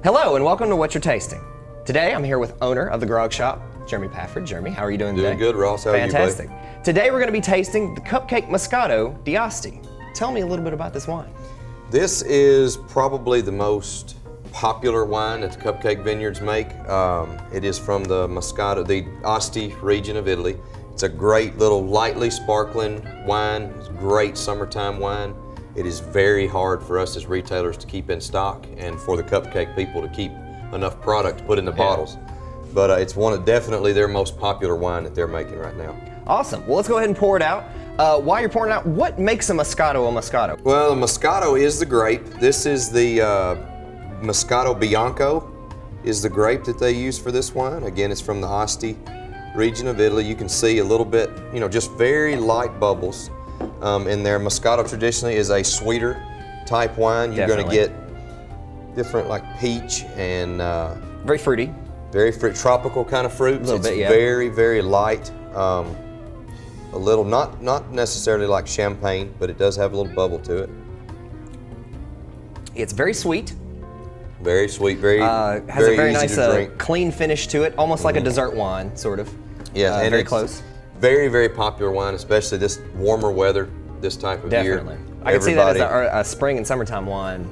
Hello and welcome to What You're Tasting. Today I'm here with owner of the Grog Shoppe, Jeremy Pafford. Jeremy, how are you doing, Doing today? good, Ross. How are you, buddy? Fantastic. Today we're going to be tasting the Cupcake Moscato d'Asti. Tell me a little bit about this wine. This is probably the most popular wine that the Cupcake Vineyards make. Um, it is from the Moscato, the Asti region of Italy. It's a great little lightly sparkling wine. It's great summertime wine. It is very hard for us as retailers to keep in stock and for the cupcake people to keep enough product to put in the bottles. But uh, it's one of definitely their most popular wine that they're making right now. Awesome. Well, let's go ahead and pour it out. Uh, while you're pouring it out, what makes a Moscato a Moscato? Well, the Moscato is the grape. This is the uh, Moscato Bianco is the grape that they use for this wine. Again, it's from the Asti region of Italy. You can see a little bit, you know, just very light bubbles um, in there. Moscato traditionally is a sweeter type wine. You're going to get different like peach and uh, Very fruity. very fruit, tropical kind of fruits. Little it's bit, yeah. very, very light. Um, a little, not not necessarily like champagne, but it does have a little bubble to it. It's very sweet. Very sweet, very Uh, has a very nice, uh. Mm-hmm. clean finish to it, almost like a dessert wine, sort of. Yeah, Uh, and very it's close. Very, very popular wine, especially this warmer weather, this type of Definitely. year. I can see that as a, a spring and summertime wine.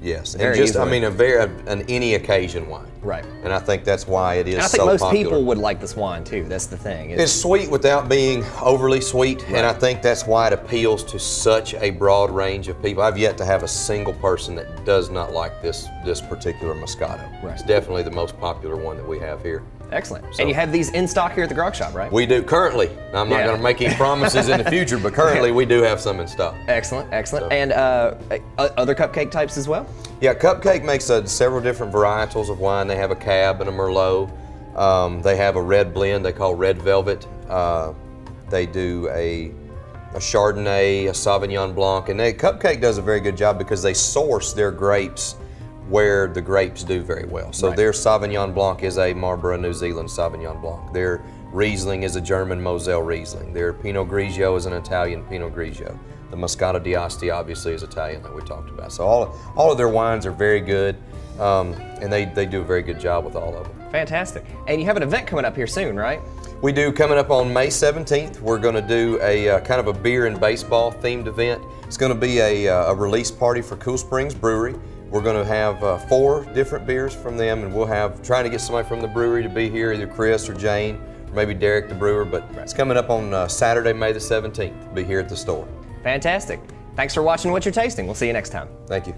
yes, and just easily. I mean a very an any occasion wine. Right. And I think that's why it is And I think so most popular. people would like this wine too. That's the thing. It's- It's sweet without being overly sweet, and I think that's why it appeals to such a broad range of people. I've yet to have a single person that does not like this this particular Moscato. Right. It's definitely the most popular one that we have here. Excellent. So- and you have these in stock here at the Grog Shoppe, right? We do currently. I'm not Yeah. going to make any promises in the future, but currently we do have some in stock. excellent, excellent. So- And uh, uh, other cupcake types as well? Yeah, Cupcake makes uh, several different varietals of wine. They have a Cab and a Merlot. Um, they have a red blend they call Red Velvet. Uh, they do a, a Chardonnay, a Sauvignon Blanc, and they, Cupcake does a very good job because they source their grapes where the grapes do very well. So Right. their Sauvignon Blanc is a Marlborough, New Zealand Sauvignon Blanc. Their Riesling is a German Moselle Riesling. Their Pinot Grigio is an Italian Pinot Grigio. The Moscato d'Asti obviously is Italian that we talked about. So all, all of their wines are very good, um, and they, they do a very good job with all of them. Fantastic. And you have an event coming up here soon, right? We do coming up on May 17th. We're going to do a uh, kind of a beer and baseball themed event. It's going to be a, uh, a release party for Cool Springs Brewery. We're going to have uh, four different beers from them, and we'll have trying to get somebody from the brewery to be here, either Chris or Jane, or maybe Derek the brewer. But it's coming up on uh, Saturday, May the 17th. Be here at the store. Fantastic. Thanks for watching What You're Tasting. We'll see you next time. Thank you.